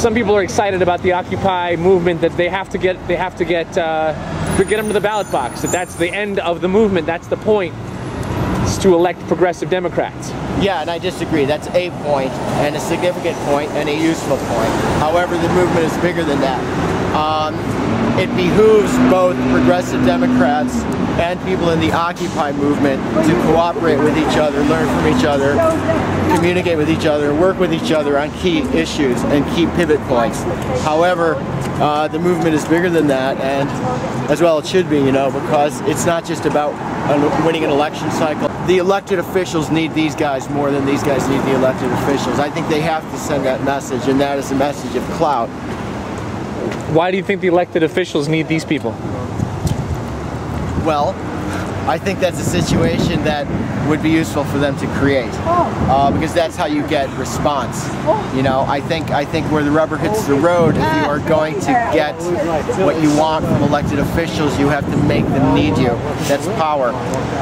some people are excited about the Occupy movement that they have to get they have to get uh, get them to the ballot box. That that's the end of the movement. That's the point. It's to elect progressive Democrats. Yeah, and I disagree. That's a point, and a significant point, and a useful point. However, the movement is bigger than that. Um, it behooves both progressive Democrats and people in the Occupy movement to cooperate with each other, learn from each other, communicate with each other, work with each other on key issues and key pivot points. However, uh, the movement is bigger than that, and as well it should be, you know, because it's not just about winning an election cycle. The elected officials need these guys more than these guys need the elected officials. I think they have to send that message, and that is a message of clout. Why do you think the elected officials need these people? Well, I think that's a situation that would be useful for them to create, uh, because that's how you get response. You know, I think I think where the rubber hits the road, if you are going to get what you want from elected officials, you have to make them need you. That's power.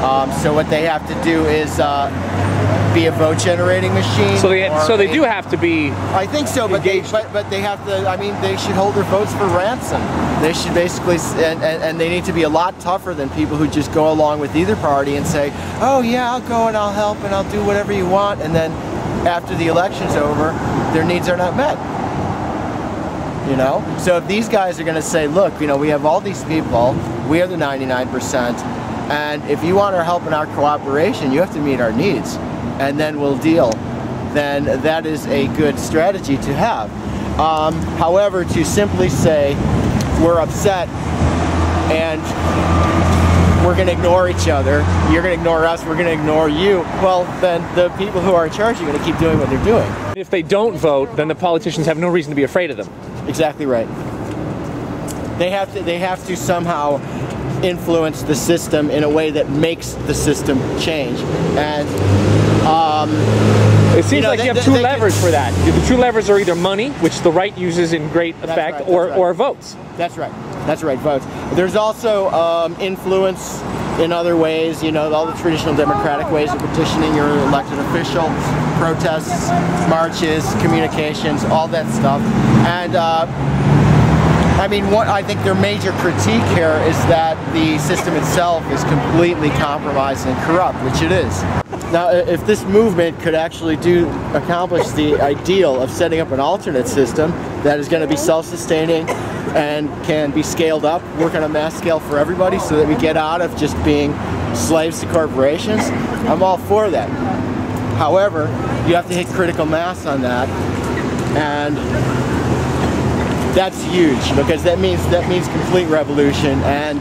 Um, so what they have to do is. Uh, be a vote generating machine. So they so they do have to be. I think so, but they but, but they have to. I mean, they should hold their votes for ransom. They should basically and, and, and they need to be a lot tougher than people who just go along with either party and say, oh yeah, I'll go and I'll help and I'll do whatever you want, and then after the election's over, their needs are not met. You know? So if these guys are going to say, look, you know, we have all these people, we are the 99%, and if you want our help and our cooperation, you have to meet our needs and then we'll deal, then that is a good strategy to have. Um, however, to simply say we're upset and we're going to ignore each other, you're going to ignore us, we're going to ignore you, well, then the people who are in charge are going to keep doing what they're doing. If they don't vote, then the politicians have no reason to be afraid of them. Exactly right. They have to, they have to somehow influence the system in a way that makes the system change. And um, it seems you know, like they, you have two levers can, for that. The two levers are either money, which the right uses in great effect, right, or, right. or votes. That's right. That's right, votes. There's also um, influence in other ways, you know, all the traditional democratic ways of petitioning your elected official, protests, marches, communications, all that stuff. And uh, I mean, what I think their major critique here is that the system itself is completely compromised and corrupt, which it is. Now, if this movement could actually do accomplish the ideal of setting up an alternate system that is going to be self-sustaining and can be scaled up, work on a mass scale for everybody so that we get out of just being slaves to corporations, I'm all for that. However, you have to hit critical mass on that and that's huge because that means that means complete revolution and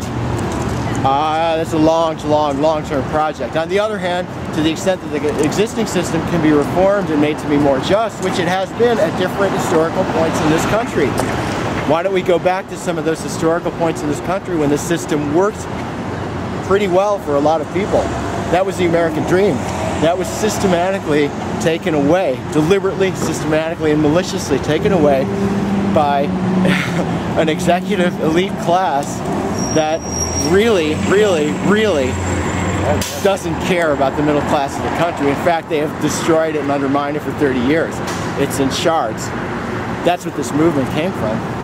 uh, that's a long, long, long-term project. On the other hand, to the extent that the existing system can be reformed and made to be more just, which it has been at different historical points in this country, why don't we go back to some of those historical points in this country when the system worked pretty well for a lot of people? That was the American dream. That was systematically taken away, deliberately, systematically, and maliciously taken away by an executive elite class that really, really, really doesn't care about the middle class of the country. In fact, they have destroyed it and undermined it for 30 years. It's in shards. That's what this movement came from.